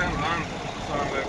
10 months on